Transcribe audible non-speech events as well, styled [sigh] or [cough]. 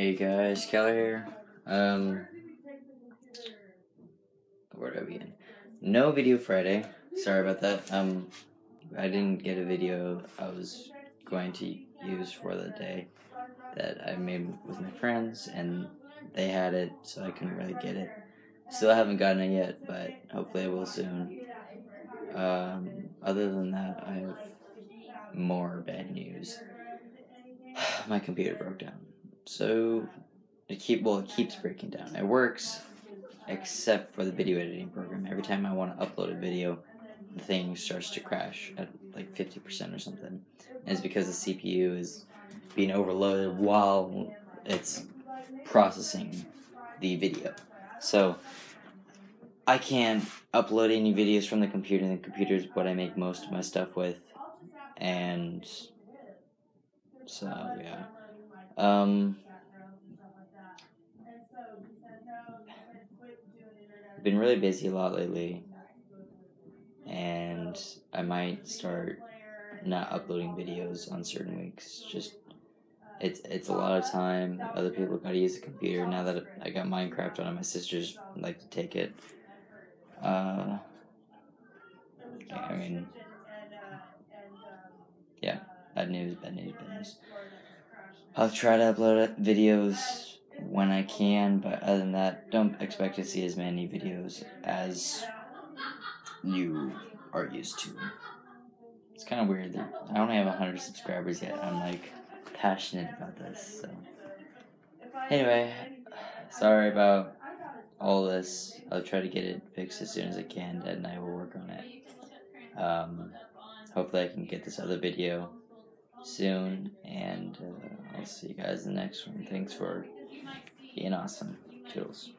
Hey guys, Keller here. Um, where do I begin? No video Friday. Sorry about that. Um, I didn't get a video I was going to use for the day that I made with my friends, and they had it, so I couldn't really get it. Still haven't gotten it yet, but hopefully I will soon. Um, other than that, I have more bad news. [sighs] my computer broke down. So it keep well it keeps breaking down. It works except for the video editing program. Every time I want to upload a video, the thing starts to crash at like 50% or something. And it's because the CPU is being overloaded while it's processing the video. So I can't upload any videos from the computer, the computer is what I make most of my stuff with. And so yeah. Um, I've been really busy a lot lately, and I might start not uploading videos on certain weeks. Just it's it's a lot of time. Other people got to use the computer now that I got Minecraft on it. My sisters like to take it. Uh, I mean, yeah, bad news, bad news, bad news. I'll try to upload videos when I can, but other than that, don't expect to see as many videos as you are used to. It's kind of weird that I only have 100 subscribers yet. I'm like passionate about this, so. Anyway, sorry about all this. I'll try to get it fixed as soon as I can, and I will work on it. Um, hopefully, I can get this other video soon, and uh, I'll see you guys in the next one. Thanks for being awesome. Toodles.